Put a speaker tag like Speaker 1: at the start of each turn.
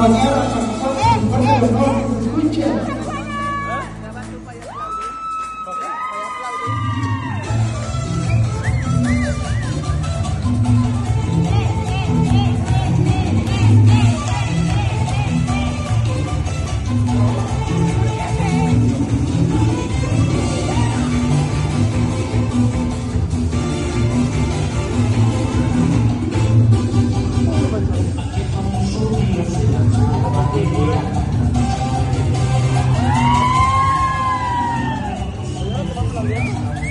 Speaker 1: namanya Instagram.